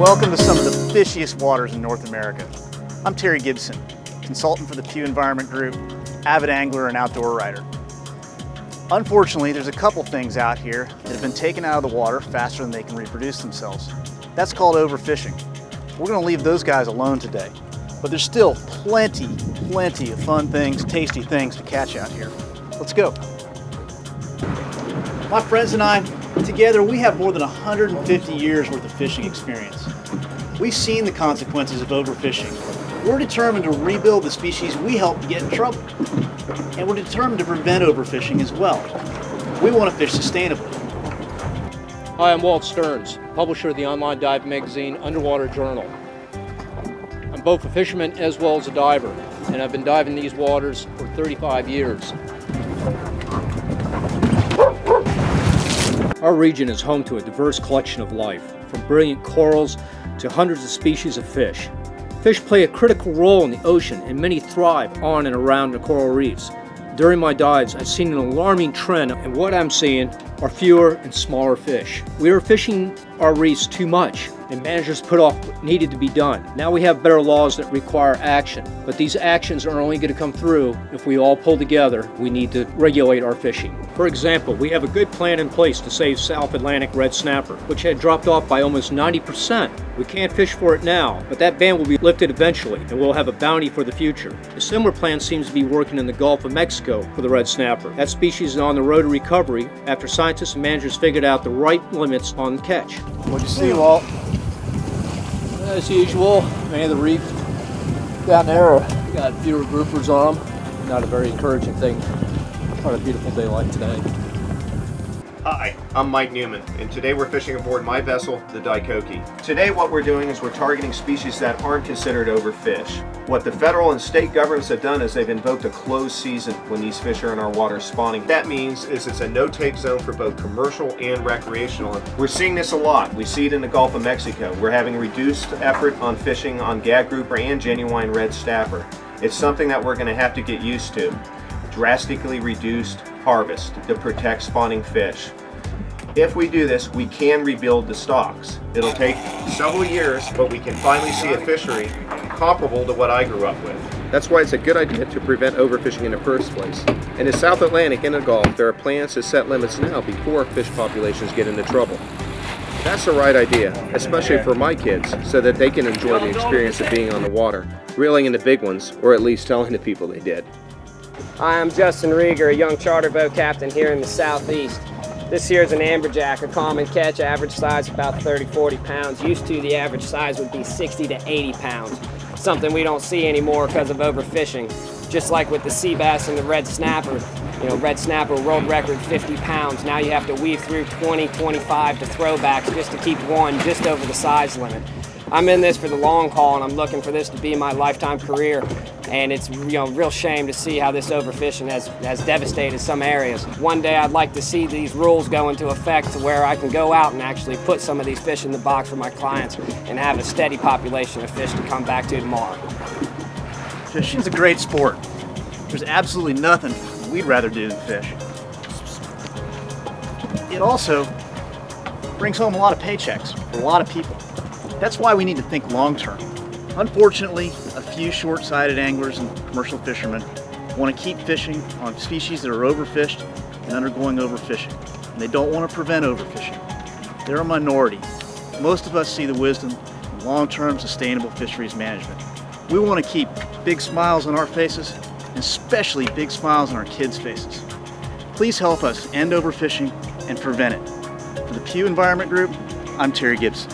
Welcome to some of the fishiest waters in North America. I'm Terry Gibson, consultant for the Pew Environment Group, avid angler and outdoor writer. Unfortunately, there's a couple things out here that have been taken out of the water faster than they can reproduce themselves. That's called overfishing. We're gonna leave those guys alone today, but there's still plenty, plenty of fun things, tasty things to catch out here. Let's go. My friends and I, together, we have more than 150 years worth of fishing experience. We've seen the consequences of overfishing. We're determined to rebuild the species we helped get in trouble. And we're determined to prevent overfishing as well. We want to fish sustainably. Hi, I'm Walt Stearns, publisher of the online dive magazine Underwater Journal. I'm both a fisherman as well as a diver, and I've been diving these waters for 35 years. Our region is home to a diverse collection of life, from brilliant corals to hundreds of species of fish. Fish play a critical role in the ocean and many thrive on and around the coral reefs. During my dives, I've seen an alarming trend and what I'm seeing are fewer and smaller fish. We are fishing our reefs too much and managers put off what needed to be done. Now we have better laws that require action, but these actions are only going to come through if we all pull together. We need to regulate our fishing. For example, we have a good plan in place to save South Atlantic red snapper, which had dropped off by almost 90%. We can't fish for it now, but that ban will be lifted eventually, and we'll have a bounty for the future. A similar plan seems to be working in the Gulf of Mexico for the red snapper. That species is on the road to recovery after scientists and managers figured out the right limits on catch. What'd you see, Walt? As usual, many of the reef down there uh, got fewer groupers on them. Not a very encouraging thing on a beautiful day like today. Hi, I'm Mike Newman, and today we're fishing aboard my vessel, the Daikoki. Today what we're doing is we're targeting species that aren't considered overfish. What the federal and state governments have done is they've invoked a closed season when these fish are in our water spawning. That means is it's a no-take zone for both commercial and recreational. We're seeing this a lot. We see it in the Gulf of Mexico. We're having reduced effort on fishing on gag grouper and genuine red snapper. It's something that we're going to have to get used to. Drastically reduced harvest to protect spawning fish. If we do this, we can rebuild the stocks. It'll take several years, but we can finally see a fishery comparable to what I grew up with. That's why it's a good idea to prevent overfishing in the first place. In the South Atlantic and the Gulf, there are plans to set limits now before fish populations get into trouble. That's the right idea, especially for my kids, so that they can enjoy the experience of being on the water, reeling in the big ones, or at least telling the people they did. Hi, I'm Justin Rieger, a young charter boat captain here in the southeast. This here is an amberjack, a common catch, average size about 30, 40 pounds. Used to, the average size would be 60 to 80 pounds. Something we don't see anymore because of overfishing. Just like with the sea bass and the red snapper. You know, red snapper world record 50 pounds. Now you have to weave through 20, 25 to throwbacks just to keep one just over the size limit. I'm in this for the long haul and I'm looking for this to be my lifetime career. And it's you know real shame to see how this overfishing has, has devastated some areas. One day I'd like to see these rules go into effect to where I can go out and actually put some of these fish in the box for my clients and have a steady population of fish to come back to tomorrow. Fishing's a great sport. There's absolutely nothing we'd rather do than fish. It also brings home a lot of paychecks for a lot of people. That's why we need to think long term. Unfortunately, a few short-sighted anglers and commercial fishermen want to keep fishing on species that are overfished and undergoing overfishing. And they don't want to prevent overfishing. They're a minority. Most of us see the wisdom in long-term sustainable fisheries management. We want to keep big smiles on our faces, and especially big smiles on our kids' faces. Please help us end overfishing and prevent it. For the Pew Environment Group, I'm Terry Gibson.